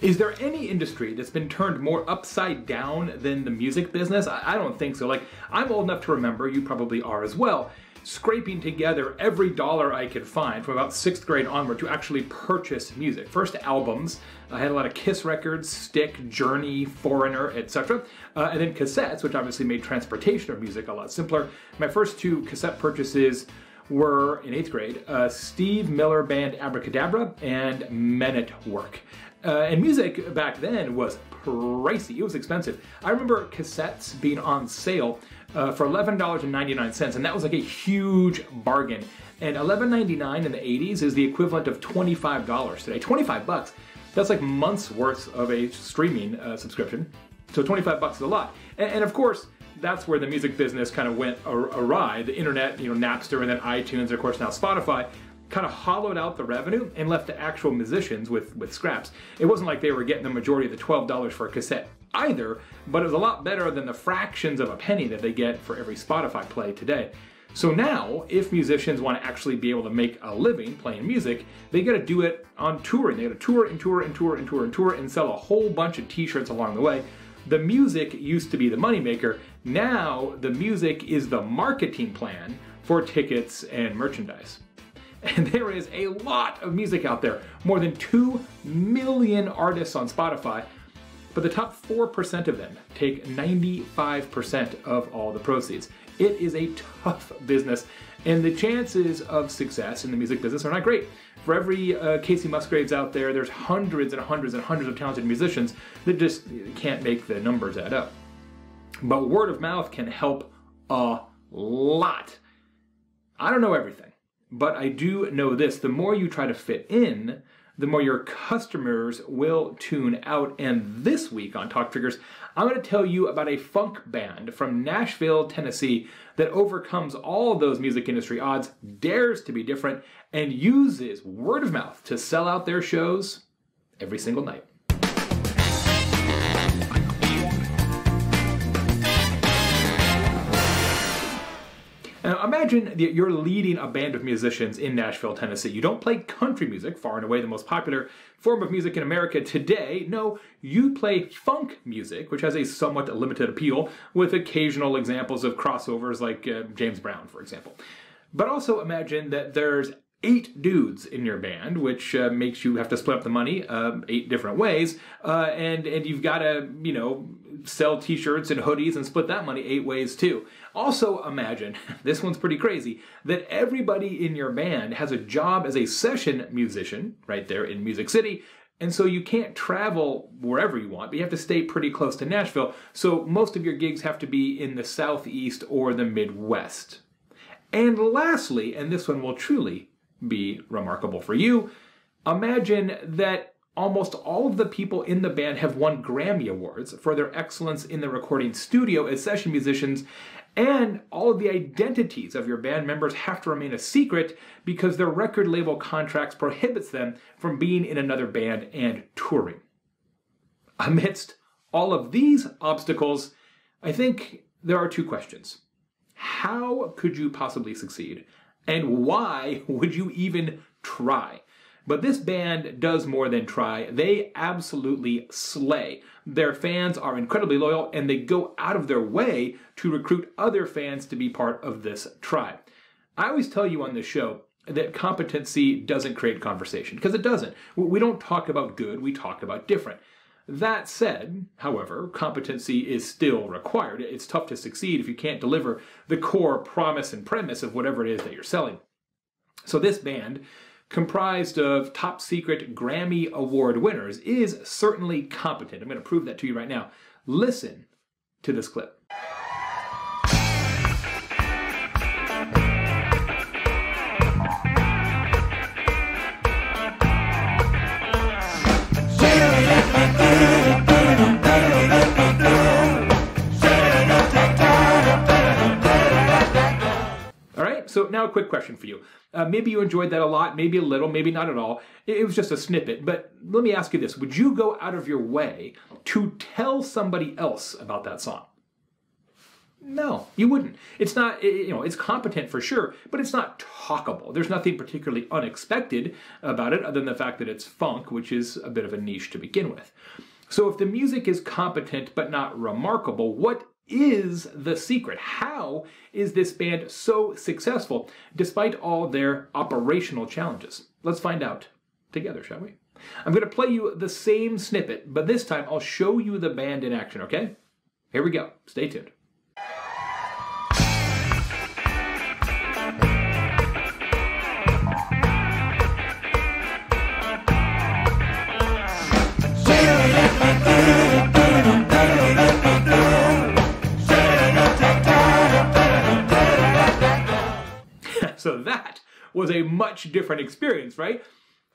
Is there any industry that's been turned more upside down than the music business? I, don't think so. Like, I'm old enough to remember, you probably are as well, scraping together every dollar I could find from about sixth grade onward to actually purchase music. First albums, I had a lot of Kiss records, Styx, Journey, Foreigner, etc. Uh, and then cassettes, which obviously made transportation of music a lot simpler. My first two cassette purchases were in eighth grade uh, Steve Miller Band Abracadabra and Men at Work. Uh, and music back then was pricey. It was expensive. I remember cassettes being on sale uh, for $11.99, and that was like a huge bargain. And $11.99 in the 80s is the equivalent of $25 today. 25 bucks. That's like months worth of a streaming uh, subscription. So 25 bucks is a lot. And, and of course, that's where the music business kind of went awry. The internet, you know, Napster and then iTunes, and of course now Spotify kind of hollowed out the revenue and left the actual musicians with, with scraps. It wasn't like they were getting the majority of the $12 for a cassette either, but it was a lot better than the fractions of a penny that they get for every Spotify play today. So now, if musicians want to actually be able to make a living playing music, they got to do it on touring. They got to tour and tour and tour and tour and tour and sell a whole bunch of t-shirts along the way. The music used to be the moneymaker. Now, the music is the marketing plan for tickets and merchandise. And there is a lot of music out there, more than 2 million artists on Spotify, but the top 4% of them take 95% of all the proceeds. It is a tough business, and the chances of success in the music business are not great. For every uh, Kacey Musgraves out there, there's hundreds and hundreds and hundreds of talented musicians that just can't make the numbers add up. But word of mouth can help a lot. I don't know everything. But I do know this the more you try to fit in, the more your customers will tune out. And this week on Talk Triggers, I'm going to tell you about a funk band from Nashville, Tennessee that overcomes all those music industry odds, dares to be different, and uses word of mouth to sell out their shows every single night. Now imagine that you're leading a band of musicians in Nashville, Tennessee. You don't play country music, far and away the most popular form of music in America today. No, you play funk music, which has a somewhat limited appeal, with occasional examples of crossovers like uh, James Brown, for example. But also imagine that there's eight dudes in your band, which uh, makes you have to split up the money uh, eight different ways, uh, and and you've got to you know sell T-shirts and hoodies and split that money eight ways too. Also imagine this one's pretty crazy that everybody in your band has a job as a session musician right there in Music City. And so you can't travel wherever you want, but you have to stay pretty close to Nashville. So most of your gigs have to be in the Southeast or the Midwest. And lastly, and this one will truly be remarkable for you. Imagine that almost all of the people in the band have won Grammy Awards for their excellence in the recording studio as session musicians, and all of the identities of your band members have to remain a secret because their record label contracts prohibits them from being in another band and touring. Amidst all of these obstacles, I think there are two questions. How could you possibly succeed? And why would you even try? But this band does more than try. They absolutely slay. Their fans are incredibly loyal and they go out of their way to recruit other fans to be part of this tribe. I always tell you on this show that competency doesn't create conversation because it doesn't. We don't talk about good, we talk about different. That said, however, competency is still required. It's tough to succeed if you can't deliver the core promise and premise of whatever it is that you're selling. So this band, comprised of top secret Grammy Award winners, is certainly competent. I'm going to prove that to you right now. Listen to this clip. So now a quick question for you. Uh, maybe you enjoyed that a lot, maybe a little, maybe not at all. It, it was just a snippet. But let me ask you this: Would you go out of your way to tell somebody else about that song? No, you wouldn't. It's not, you know, it's competent for sure, but it's not talkable. There's nothing particularly unexpected about it other than the fact that it's funk, which is a bit of a niche to begin with. So if the music is competent but not remarkable, what is the secret? How is this band so successful despite all their operational challenges? Let's find out together, shall we? I'm going to play you the same snippet, but this time I'll show you the band in action, okay? Here we go. Stay tuned. That was a much different experience, right?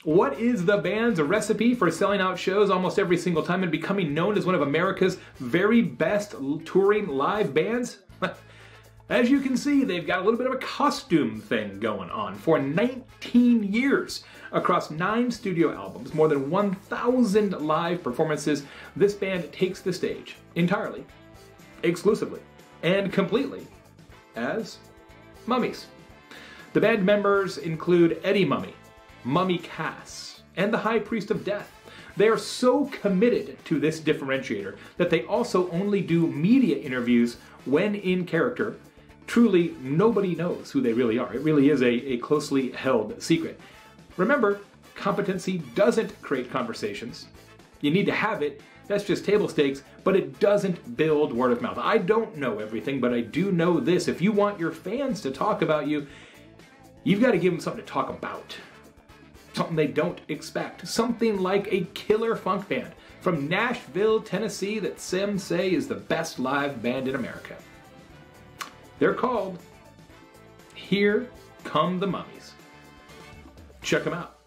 What is the band's recipe for selling out shows almost every single time and becoming known as one of America's very best touring live bands? As you can see, they've got a little bit of a costume thing going on. For 19 years, across nine studio albums, more than 1,000 live performances, this band takes the stage entirely, exclusively, and completely as mummies. The band members include Eddie Mummy, Mummy Cass, and the High Priest of Death. They are so committed to this differentiator that they also only do media interviews when in character. Truly, nobody knows who they really are. It really is a, a closely held secret. Remember, competency doesn't create conversations. You need to have it, that's just table stakes, but it doesn't build word of mouth. I don't know everything, but I do know this. If you want your fans to talk about you, you've got to give them something to talk about something they don't expect. Something like a killer funk band from Nashville, Tennessee that some say is the best live band in America. They're called Here Come the Mummies. Check them out.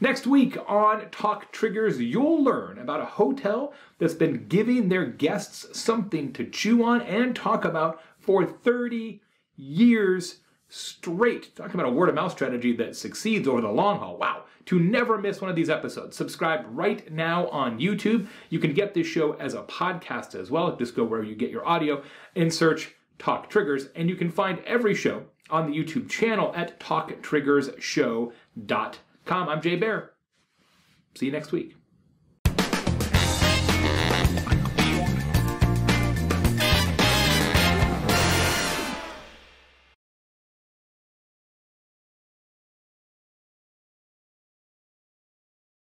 Next week on Talk Triggers, you'll learn about a hotel that's been giving their guests something to chew on and talk about for 30 years straight. Talking about a word of mouth strategy that succeeds over the long haul. Wow. To never miss one of these episodes, subscribe right now on YouTube. You can get this show as a podcast as well. Just go where you get your audio and search Talk Triggers, and you can find every show on the YouTube channel at talktriggershow.com. I'm Jay Baer. See you next week.